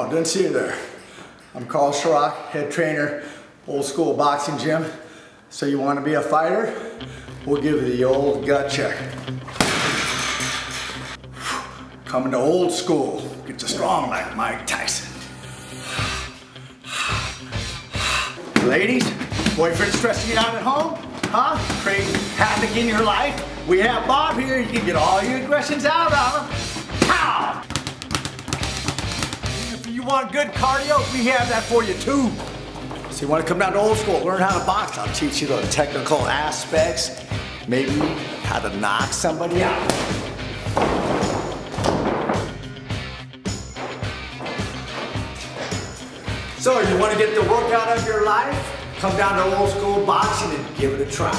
Oh, didn't see you there. I'm Carl Schrock, head trainer, old school boxing gym. So you want to be a fighter? We'll give you the old gut check. Coming to old school, get you strong like Mike Tyson. Ladies, boyfriend stressing you out at home? Huh? Creating havoc in your life? We have Bob here, you can get all your aggressions out of him. Pow! Want good cardio, we have that for you too. So you want to come down to old school, learn how to box. I'll teach you the technical aspects, maybe how to knock somebody out. So you want to get the workout of your life? Come down to old school boxing and give it a try.